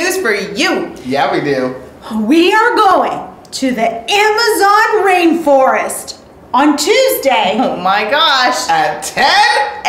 news for you. Yeah, we do. We are going to the Amazon rainforest on Tuesday. Oh my gosh. At 10